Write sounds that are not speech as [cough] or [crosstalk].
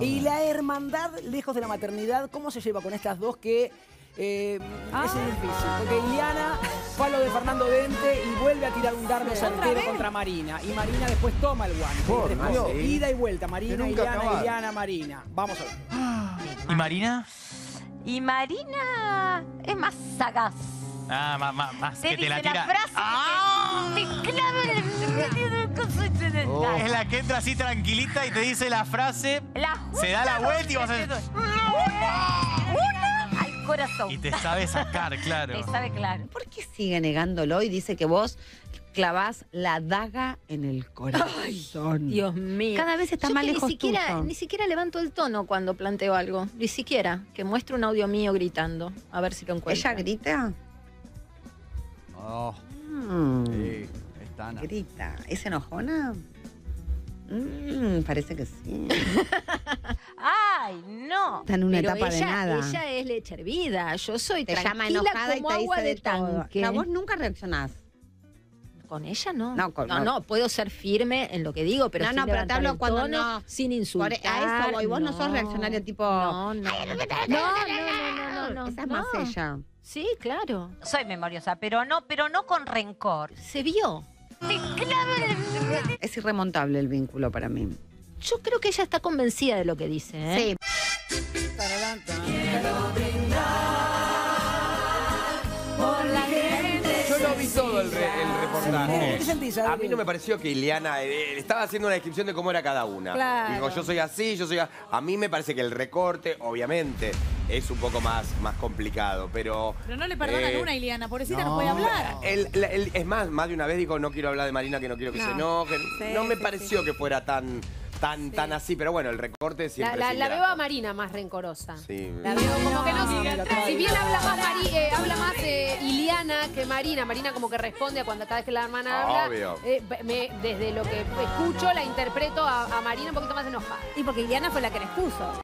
Y la hermandad, lejos de la maternidad, ¿cómo se lleva con estas dos que... eh, Ah. es difícil, porque Iliana fue a lo de Fernando Dente y vuelve a tirar un dardo certero contra Marina. Y Marina después toma el guante. Por Después, Dios. Ida y vuelta, Marina, Iliana, acabar. Iliana, Marina. Vamos a ver. ¿Y Marina? Y Marina es más sagaz. Ah, más, más, más Te que te dice la la, tira. frase ¡Ah! que te clava en el Oh. Es la que entra así tranquilita y te dice la frase La Se da la vuelta y. Una, una al corazón. y te sabe sacar, [laughs] claro. Te sabe claro. ¿Por qué sigue negándolo y dice que vos clavás la daga en el corazón? Dios mío. Cada vez está Yo más que lejos ni siquiera, tuyo. ni siquiera levanto el tono cuando planteo algo. Ni siquiera. Que muestre un audio mío gritando. A ver si lo encuentro. ¿Ella grita? Oh, Mm, sí, Tana. grita. ¿Es enojona? Mm, parece que sí. [laughs] Ay, no. Está en una Pero etapa de ella, nada. ella es leche hervida. Yo soy te llama tranquila enojada y como te agua dice de, tanque. Vos nunca reaccionás. Con ella no. No, con- no, no, puedo ser firme en lo que digo, pero No, sin no, pero te hablo cuando tono, no. sin Por- insultar. a eso voy. Vos no, sos reaccionario tipo. [laughs] No, no. No, no, no, no, no. Esa es más ella. Sí, claro. Soy memoriosa, pero no, pero no con rencor. Se vio. Te el. Es irremontable el vínculo para mí. Yo creo que ella está convencida de lo que dice. ¿eh? Sí. Yo lo vi todo el, re- el reportaje. ¿Qué sentís, A Adri? mí no me pareció que Ileana eh, estaba haciendo una descripción de cómo era cada una. Claro. Dijo, yo soy así, yo soy a... a mí me parece que el recorte, obviamente, es un poco más, más complicado, pero... Pero no le perdonan eh, una a Iliana, pobrecita no, puede hablar. el- la- el- es más, más de una vez dijo, no quiero hablar de Marina, que no quiero que se enoje. no me pareció que fuera tan, tan, tan así, pero bueno, el recorte La, siempre la- la ingrato. veo a Marina más rencorosa. Sí. La veo como que no. Si bien habla más, Mari- eh, habla más eh, Iliana que Marina, Marina como que responde a cuando cada vez que la hermana habla. Obvio. eh, me- desde lo que escucho la interpreto a, a Marina un poquito más enojada. Y porque Iliana fue la que les puso.